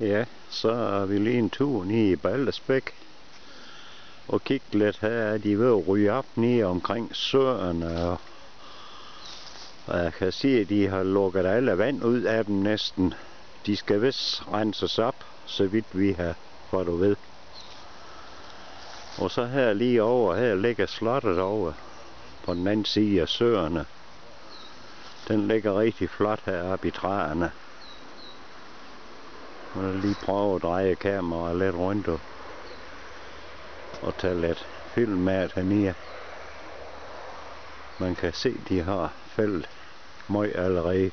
Ja, så er vi lige en tur nede i Ballesbæk. Og kigge lidt her, er de ved at ryge op nede omkring søerne. Og, og jeg kan se, at de har lukket alle vand ud af dem næsten. De skal vist renses op, så vidt vi har for du ved. Og så her lige over, her ligger slottet over på den anden side af søerne. Den ligger rigtig flot heroppe i træerne. Jeg vil lige prøve at dreje kameraet lidt rundt og, og tage lidt film med hernede. Man kan se, de har fældet møg allerede.